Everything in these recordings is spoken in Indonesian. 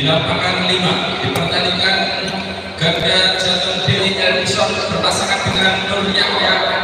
di lapangan 5 dipertandingkan ganda jatuh diri Elison berpasangan dengan Nur Yahya.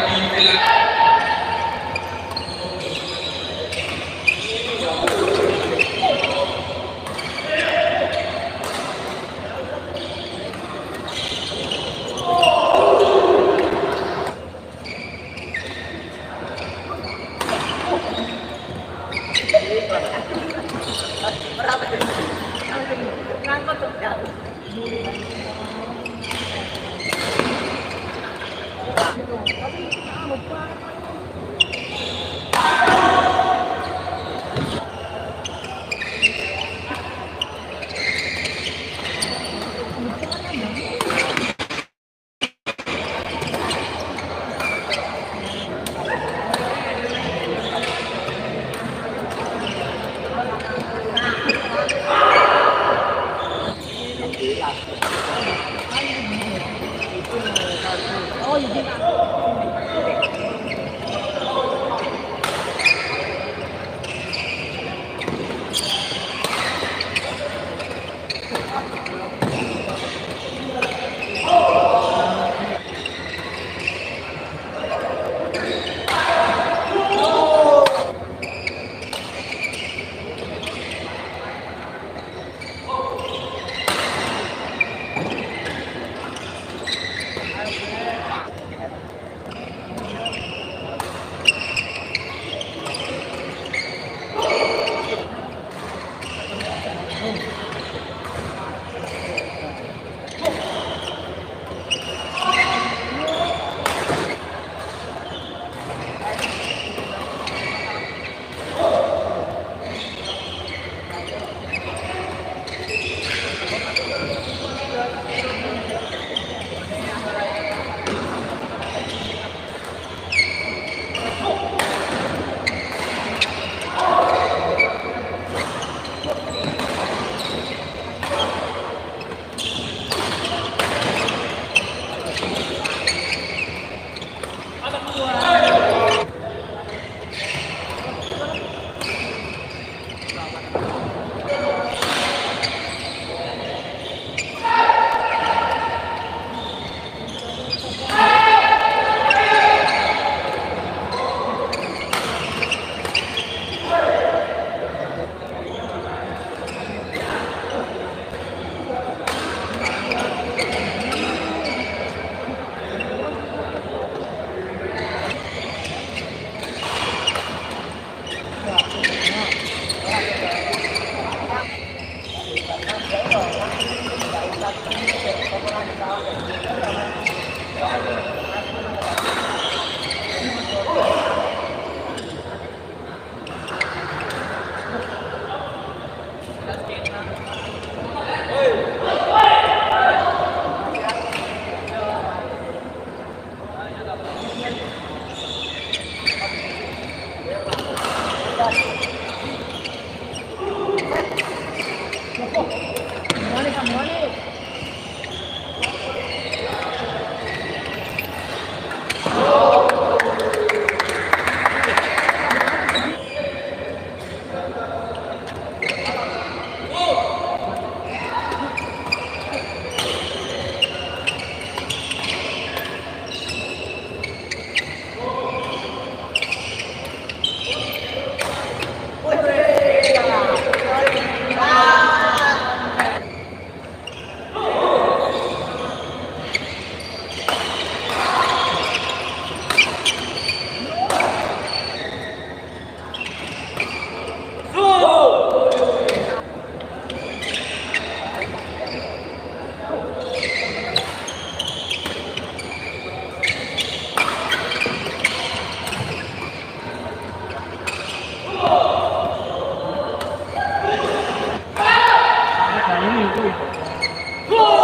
Go!